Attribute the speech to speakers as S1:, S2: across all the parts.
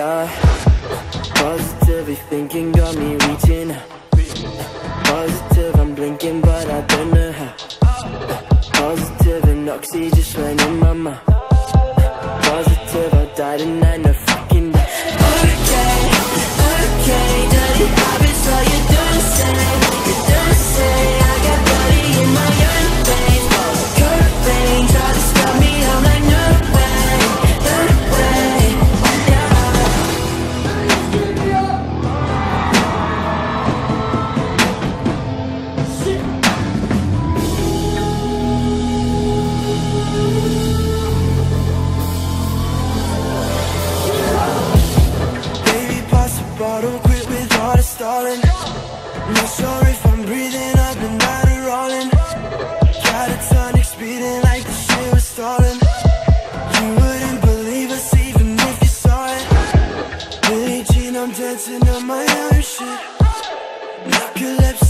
S1: Yeah, positively thinking got me reaching. Positive, I'm blinking, but I don't know how. Positive and oxy just went in my mouth. Positive, I died and the quit with all the stalling. Not sure if I'm breathing, I've been down and rolling. Got a tonic speeding like the shit was stolen. You wouldn't believe us even if you saw it. Billie Jean, I'm dancing on my own shit. Narcolepsy,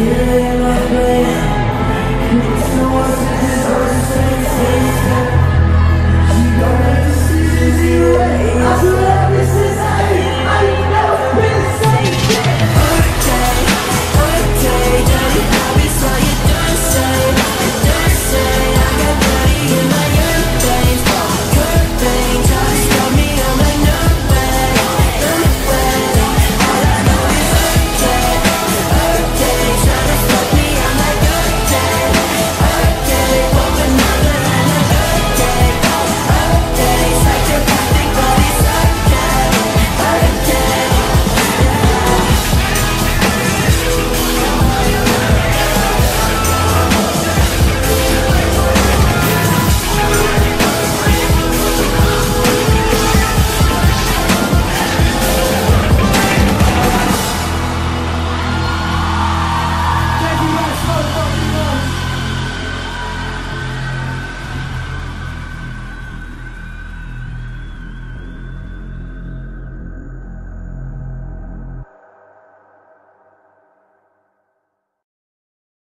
S1: Yeah.